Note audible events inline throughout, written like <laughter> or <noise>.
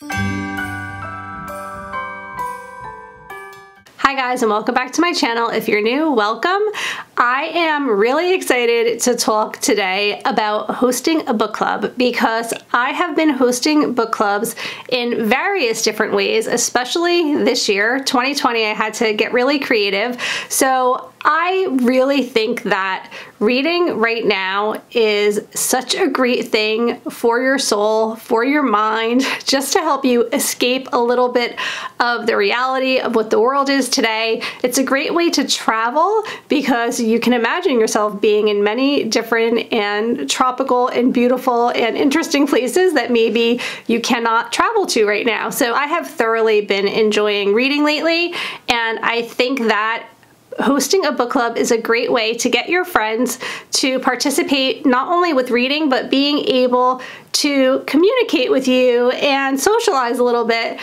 Hi guys and welcome back to my channel. If you're new, welcome. I am really excited to talk today about hosting a book club because I have been hosting book clubs in various different ways, especially this year, 2020, I had to get really creative. So I really think that reading right now is such a great thing for your soul, for your mind, <laughs> just to help you escape a little bit of the reality of what the world is today. It's a great way to travel because you can imagine yourself being in many different and tropical and beautiful and interesting places that maybe you cannot travel to right now. So I have thoroughly been enjoying reading lately and I think that hosting a book club is a great way to get your friends to participate not only with reading, but being able to communicate with you and socialize a little bit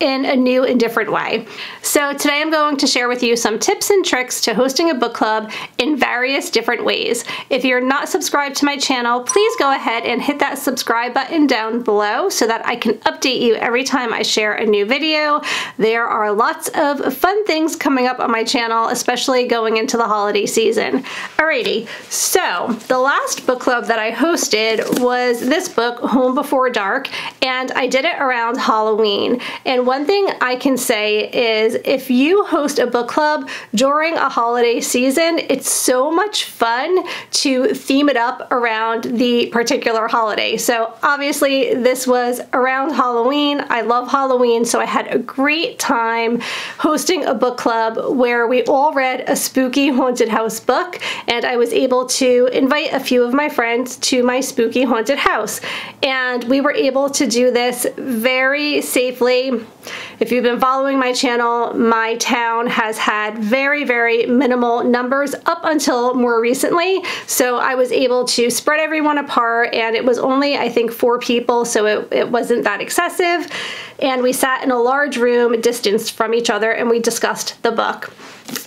in a new and different way. So today I'm going to share with you some tips and tricks to hosting a book club in various different ways. If you're not subscribed to my channel, please go ahead and hit that subscribe button down below so that I can update you every time I share a new video. There are lots of fun things coming up on my channel, especially going into the holiday season. Alrighty, so the last book club that I hosted was this book, Home Before Dark, and I did it around Halloween. And one thing I can say is if you host a book club during a holiday season, it's so much fun to theme it up around the particular holiday. So obviously this was around Halloween. I love Halloween, so I had a great time hosting a book club where we all read a spooky haunted house book and I was able to invite a few of my friends to my spooky haunted house. And we were able to do this very safely if you've been following my channel, my town has had very, very minimal numbers up until more recently. So I was able to spread everyone apart and it was only, I think, four people, so it, it wasn't that excessive. And we sat in a large room distanced from each other and we discussed the book.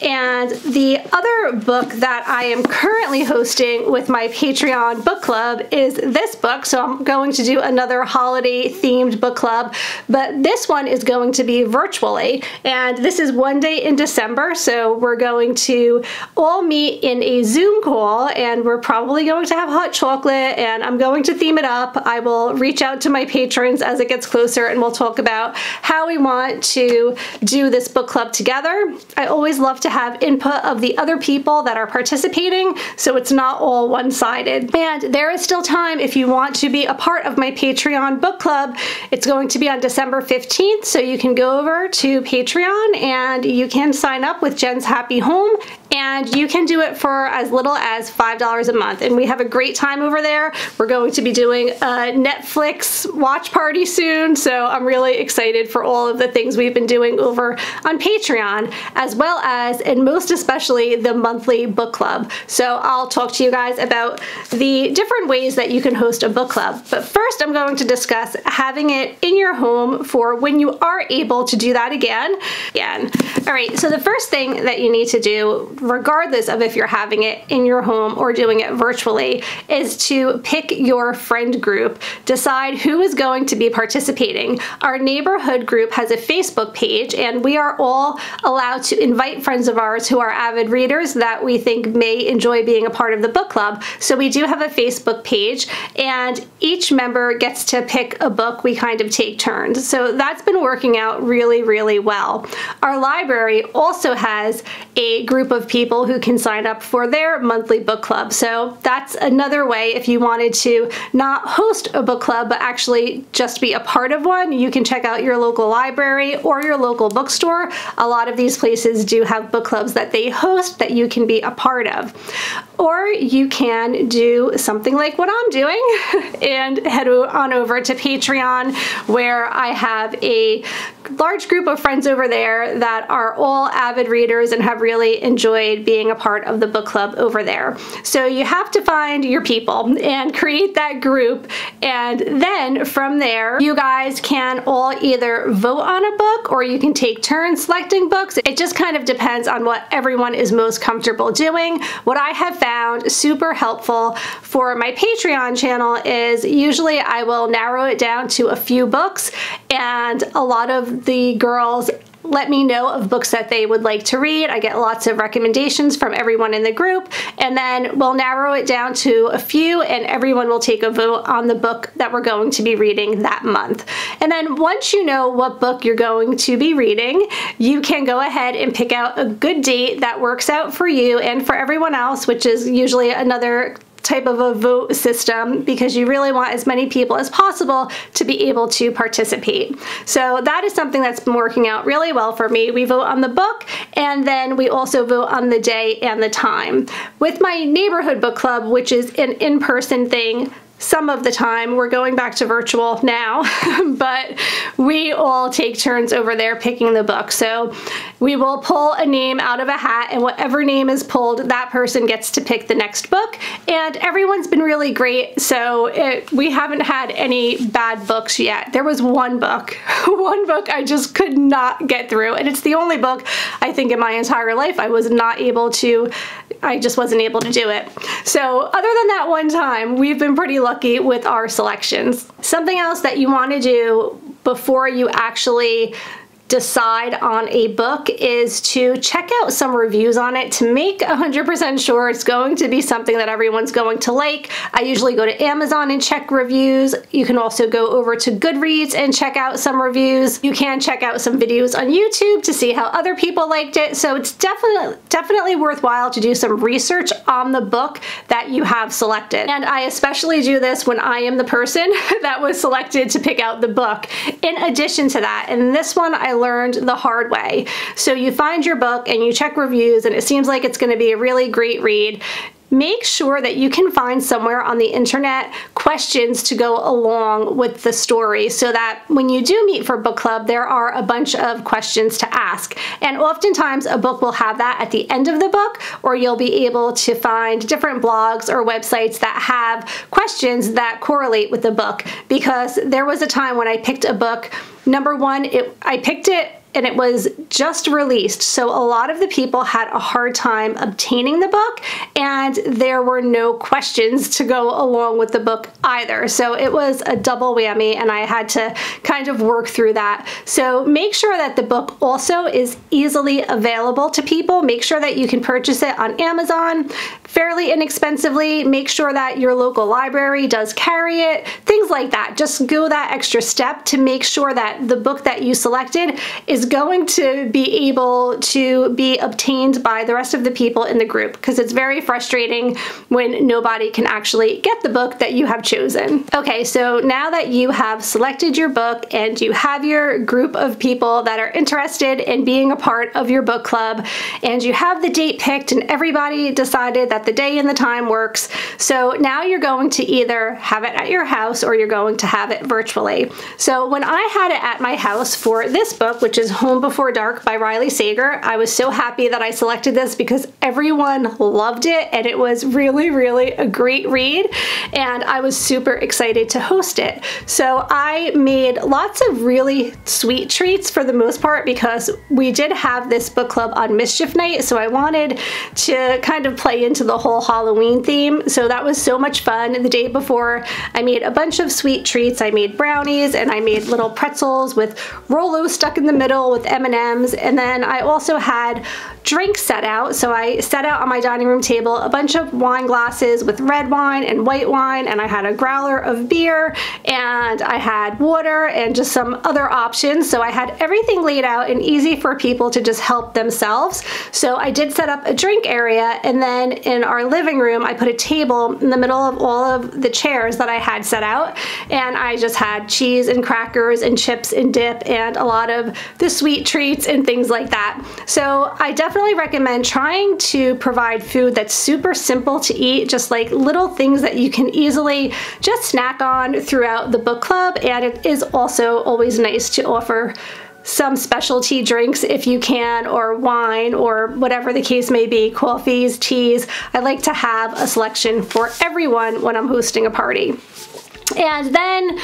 And the other book that I am currently hosting with my Patreon book club is this book. So I'm going to do another holiday themed book club, but this one is going to be virtually. And this is one day in December. So we're going to all meet in a Zoom call and we're probably going to have hot chocolate and I'm going to theme it up. I will reach out to my patrons as it gets closer and we'll talk about how we want to do this book club together. I always love to have input of the other people that are participating so it's not all one-sided. And there is still time if you want to be a part of my Patreon book club. It's going to be on December 15th so you can go over to Patreon and you can sign up with Jen's Happy Home and you can do it for as little as $5 a month. And we have a great time over there. We're going to be doing a Netflix watch party soon, so I'm really excited for all of the things we've been doing over on Patreon, as well as, and most especially, the monthly book club. So I'll talk to you guys about the different ways that you can host a book club. But first, I'm going to discuss having it in your home for when you are able to do that again. Again. All right, so the first thing that you need to do regardless of if you're having it in your home or doing it virtually, is to pick your friend group. Decide who is going to be participating. Our neighborhood group has a Facebook page and we are all allowed to invite friends of ours who are avid readers that we think may enjoy being a part of the book club. So we do have a Facebook page and each member gets to pick a book we kind of take turns. So that's been working out really, really well. Our library also has a group of people who can sign up for their monthly book club. So that's another way if you wanted to not host a book club but actually just be a part of one, you can check out your local library or your local bookstore. A lot of these places do have book clubs that they host that you can be a part of. Or you can do something like what I'm doing <laughs> and head on over to Patreon where I have a large group of friends over there that are all avid readers and have really enjoyed being a part of the book club over there. So you have to find your people and create that group and then from there you guys can all either vote on a book or you can take turns selecting books. It just kind of depends on what everyone is most comfortable doing. What I have found found super helpful for my Patreon channel is usually I will narrow it down to a few books and a lot of the girls let me know of books that they would like to read. I get lots of recommendations from everyone in the group, and then we'll narrow it down to a few, and everyone will take a vote on the book that we're going to be reading that month. And then once you know what book you're going to be reading, you can go ahead and pick out a good date that works out for you and for everyone else, which is usually another type of a vote system because you really want as many people as possible to be able to participate. So that is something that's been working out really well for me. We vote on the book and then we also vote on the day and the time. With my neighborhood book club, which is an in-person thing, some of the time. We're going back to virtual now, <laughs> but we all take turns over there picking the book. So we will pull a name out of a hat and whatever name is pulled, that person gets to pick the next book. And everyone's been really great. So it, we haven't had any bad books yet. There was one book, <laughs> one book I just could not get through. And it's the only book I think in my entire life I was not able to, I just wasn't able to do it. So other than that one time, we've been pretty lucky with our selections. Something else that you want to do before you actually decide on a book is to check out some reviews on it to make 100% sure it's going to be something that everyone's going to like. I usually go to Amazon and check reviews. You can also go over to Goodreads and check out some reviews. You can check out some videos on YouTube to see how other people liked it. So it's definitely definitely worthwhile to do some research on the book that you have selected. And I especially do this when I am the person <laughs> that was selected to pick out the book. In addition to that, in this one I learned the hard way. So you find your book and you check reviews and it seems like it's going to be a really great read make sure that you can find somewhere on the internet questions to go along with the story so that when you do meet for book club, there are a bunch of questions to ask. And oftentimes a book will have that at the end of the book, or you'll be able to find different blogs or websites that have questions that correlate with the book. Because there was a time when I picked a book, number one, it, I picked it and it was just released. So a lot of the people had a hard time obtaining the book and there were no questions to go along with the book either. So it was a double whammy and I had to kind of work through that. So make sure that the book also is easily available to people. Make sure that you can purchase it on Amazon fairly inexpensively. Make sure that your local library does carry it, things like that. Just go that extra step to make sure that the book that you selected is going to be able to be obtained by the rest of the people in the group because it's very frustrating when nobody can actually get the book that you have chosen. Okay, so now that you have selected your book and you have your group of people that are interested in being a part of your book club and you have the date picked and everybody decided that the day and the time works, so now you're going to either have it at your house or you're going to have it virtually. So when I had it at my house for this book, which is is Home Before Dark by Riley Sager. I was so happy that I selected this because everyone loved it and it was really, really a great read and I was super excited to host it. So I made lots of really sweet treats for the most part because we did have this book club on Mischief Night so I wanted to kind of play into the whole Halloween theme. So that was so much fun. The day before I made a bunch of sweet treats. I made brownies and I made little pretzels with Rolo stuck in the middle with M&Ms and then I also had drinks set out. So I set out on my dining room table a bunch of wine glasses with red wine and white wine and I had a growler of beer and I had water and just some other options. So I had everything laid out and easy for people to just help themselves. So I did set up a drink area and then in our living room I put a table in the middle of all of the chairs that I had set out and I just had cheese and crackers and chips and dip and a lot of the sweet treats and things like that. So I definitely recommend trying to provide food that's super simple to eat, just like little things that you can easily just snack on throughout the book club. And it is also always nice to offer some specialty drinks if you can, or wine, or whatever the case may be, coffees, teas. I like to have a selection for everyone when I'm hosting a party. And then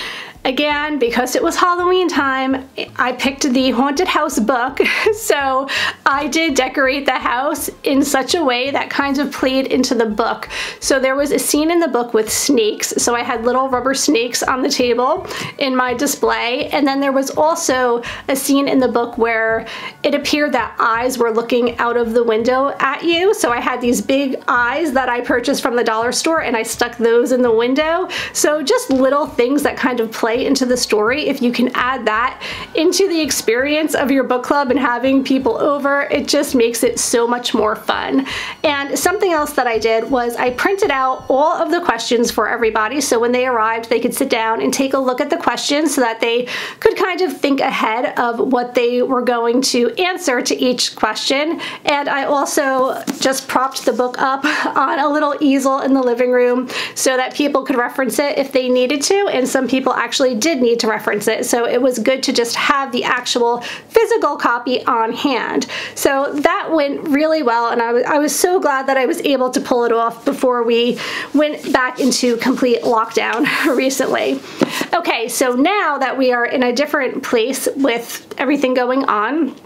Again, because it was Halloween time, I picked the haunted house book. <laughs> so I did decorate the house in such a way that kind of played into the book. So there was a scene in the book with snakes. So I had little rubber snakes on the table in my display. And then there was also a scene in the book where it appeared that eyes were looking out of the window at you. So I had these big eyes that I purchased from the dollar store and I stuck those in the window. So just little things that kind of play into the story. If you can add that into the experience of your book club and having people over, it just makes it so much more fun. And something else that I did was I printed out all of the questions for everybody so when they arrived they could sit down and take a look at the questions so that they could kind of think ahead of what they were going to answer to each question. And I also just propped the book up <laughs> on a little easel in the living room so that people could reference it if they needed to and some people actually did need to reference it so it was good to just have the actual physical copy on hand. So that went really well and I was, I was so glad that I was able to pull it off before we went back into complete lockdown <laughs> recently. Okay, so now that we are in a different place with everything going on,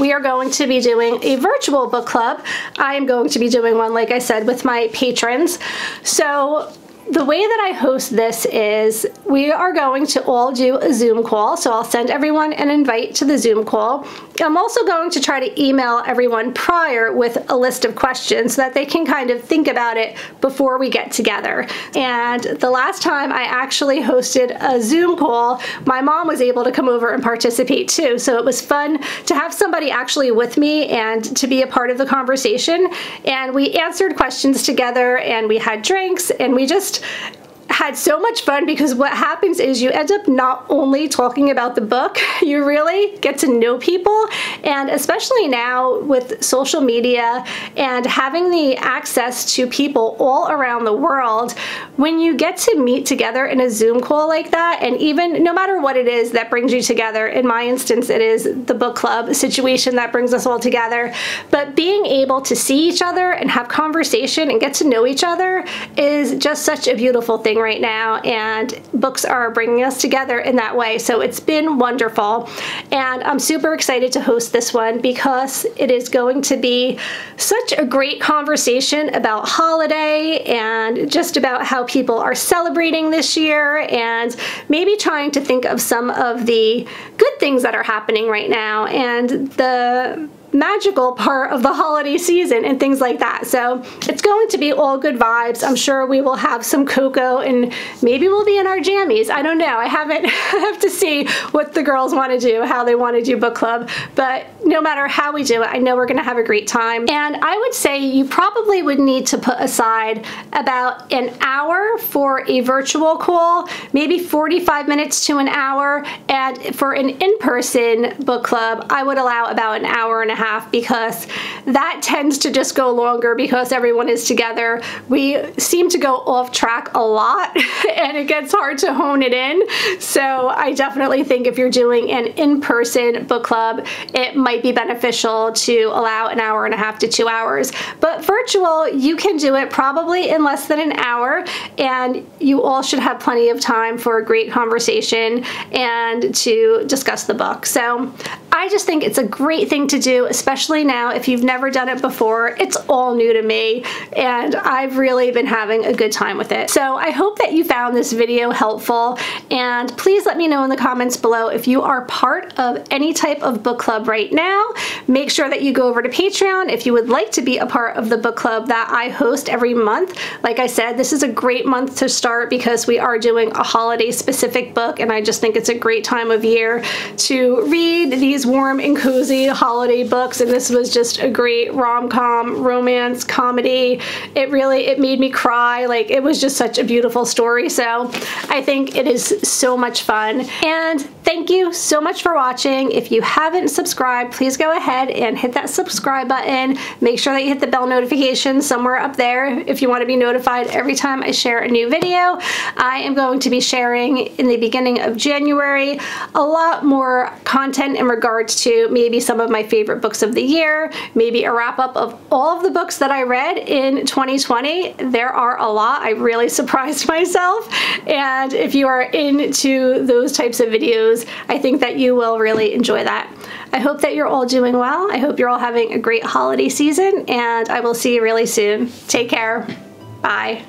we are going to be doing a virtual book club. I am going to be doing one, like I said, with my patrons. So the way that I host this is we are going to all do a Zoom call. So I'll send everyone an invite to the Zoom call. I'm also going to try to email everyone prior with a list of questions so that they can kind of think about it before we get together. And the last time I actually hosted a Zoom call, my mom was able to come over and participate too. So it was fun to have somebody actually with me and to be a part of the conversation. And we answered questions together and we had drinks and we just had so much fun because what happens is you end up not only talking about the book, <laughs> you really get to know people. And especially now with social media and having the access to people all around the world, when you get to meet together in a Zoom call like that, and even no matter what it is that brings you together, in my instance, it is the book club situation that brings us all together. But being able to see each other and have conversation and get to know each other is just such a beautiful thing right now and books are bringing us together in that way. So it's been wonderful and I'm super excited to host this one because it is going to be such a great conversation about holiday and just about how people are celebrating this year and maybe trying to think of some of the good things that are happening right now and the magical part of the holiday season and things like that. So it's going to be all good vibes. I'm sure we will have some cocoa and maybe we'll be in our jammies. I don't know. I haven't <laughs> I have to see what the girls want to do, how they want to do book club. But no matter how we do it, I know we're going to have a great time. And I would say you probably would need to put aside about an hour for a virtual call, maybe 45 minutes to an hour. And for an in-person book club, I would allow about an hour and a half half because that tends to just go longer because everyone is together. We seem to go off track a lot <laughs> and it gets hard to hone it in. So I definitely think if you're doing an in-person book club, it might be beneficial to allow an hour and a half to two hours. But virtual, you can do it probably in less than an hour and you all should have plenty of time for a great conversation and to discuss the book. So I just think it's a great thing to do, especially now if you've never done it before. It's all new to me and I've really been having a good time with it. So I hope that you found this video helpful and please let me know in the comments below if you are part of any type of book club right now. Make sure that you go over to Patreon if you would like to be a part of the book club that I host every month. Like I said, this is a great month to start because we are doing a holiday specific book and I just think it's a great time of year to read these warm and cozy holiday books books and this was just a great rom-com romance comedy. It really it made me cry. Like it was just such a beautiful story. So I think it is so much fun. And thank you so much for watching. If you haven't subscribed, please go ahead and hit that subscribe button. Make sure that you hit the bell notification somewhere up there if you want to be notified every time I share a new video. I am going to be sharing in the beginning of January a lot more content in regards to maybe some of my favorite books of the year, maybe a wrap up of all of the books that I read in 2020. There are a lot. I really <laughs> surprised myself. And if you are into those types of videos, I think that you will really enjoy that. I hope that you're all doing well. I hope you're all having a great holiday season, and I will see you really soon. Take care. Bye.